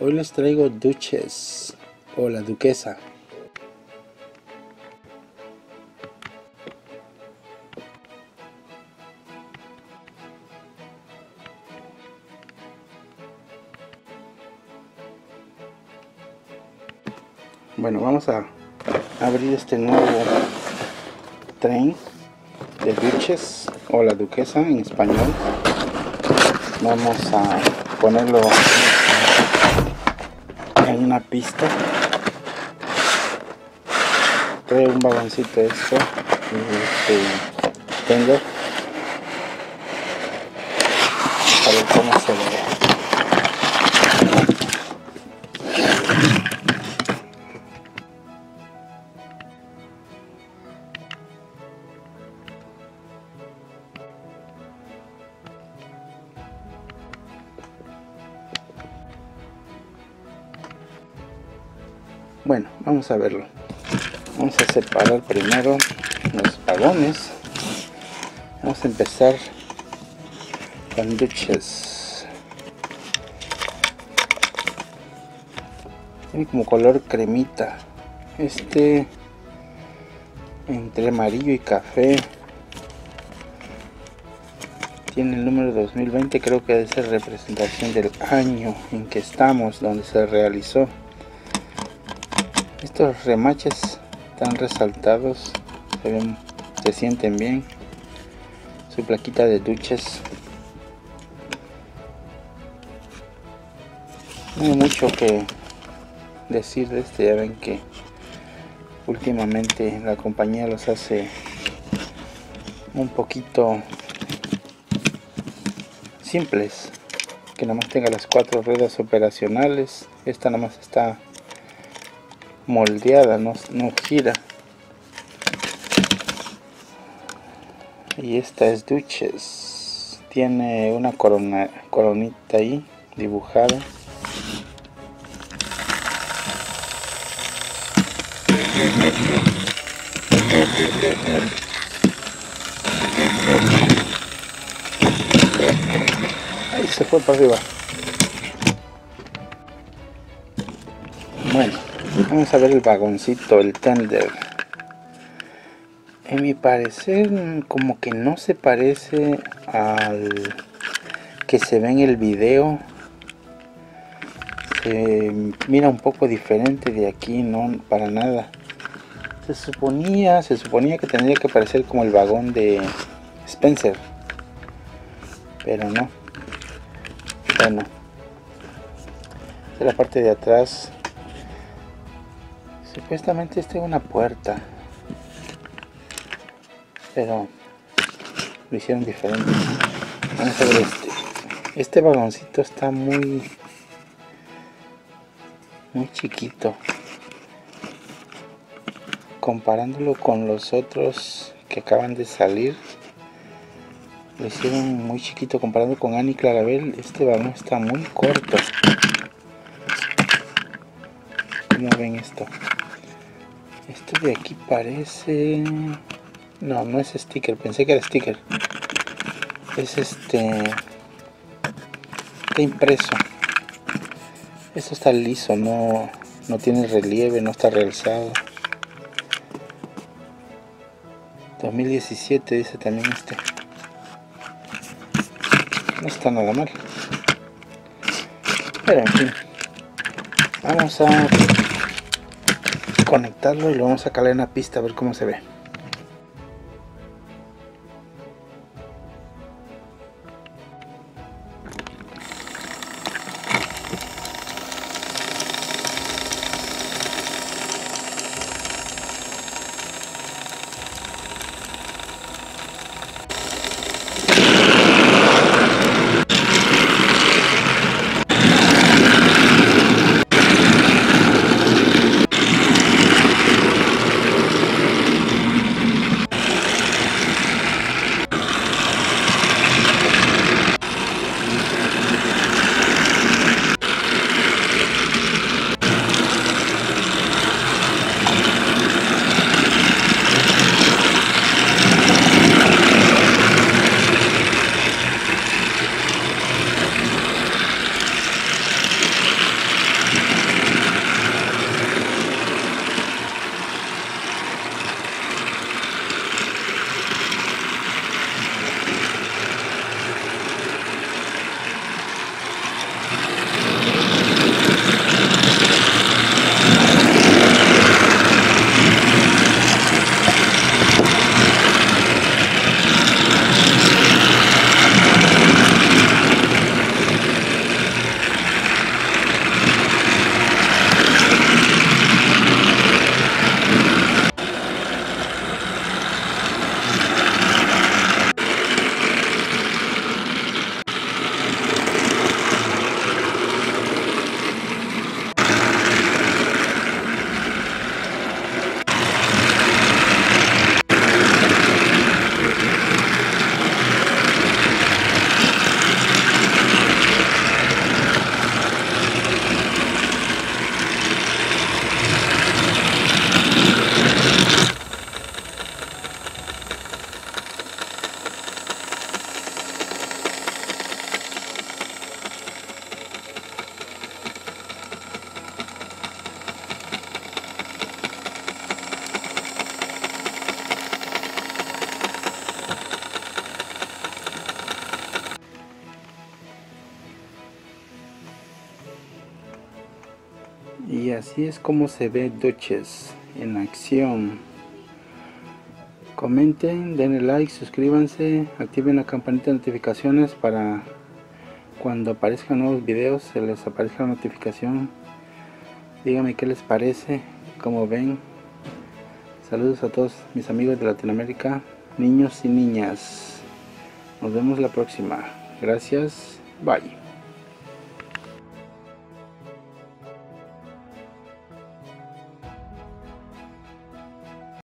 Hoy les traigo Duchess o la Duquesa. Bueno, vamos a abrir este nuevo tren de Duchess o la Duquesa en español. Vamos a ponerlo una pista. Trae un vagoncito esto este tengo a ver cómo se ve. Vamos a verlo. Vamos a separar primero los vagones. Vamos a empezar con duches. Tiene como color cremita. Este entre amarillo y café. Tiene el número 2020, creo que es representación del año en que estamos, donde se realizó. Estos remaches están resaltados, se, ven, se sienten bien. Su plaquita de duches. No hay mucho que decir de este, ya ven que últimamente la compañía los hace un poquito simples que nada más tenga las cuatro ruedas operacionales esta nada más está moldeada, no, no gira. Y esta es Duches. Tiene una corona, coronita ahí dibujada. Ahí se fue para arriba. Vamos a ver el vagoncito, el tender. En mi parecer, como que no se parece al que se ve en el video. Se mira un poco diferente de aquí, no para nada. Se suponía, se suponía que tendría que parecer como el vagón de Spencer. Pero no. Bueno. De la parte de atrás Supuestamente esta es una puerta. Pero lo hicieron diferente. Vamos a ver este. Este vagoncito está muy muy chiquito. Comparándolo con los otros que acaban de salir. Lo hicieron muy chiquito comparando con Annie Clarabel. Este vagón está muy corto. ¿Cómo ven esto? Esto de aquí parece... No, no es sticker, pensé que era sticker. Es este... Está impreso. Esto está liso, no, no tiene relieve, no está realzado. 2017 dice también este. No está nada mal. Pero en fin. Vamos a conectarlo y lo vamos a calar en la pista a ver cómo se ve. Y así es como se ve Duchess en acción. Comenten, denle like, suscríbanse, activen la campanita de notificaciones para cuando aparezcan nuevos videos se les aparezca la notificación. Díganme qué les parece, como ven. Saludos a todos mis amigos de Latinoamérica, niños y niñas. Nos vemos la próxima. Gracias. Bye.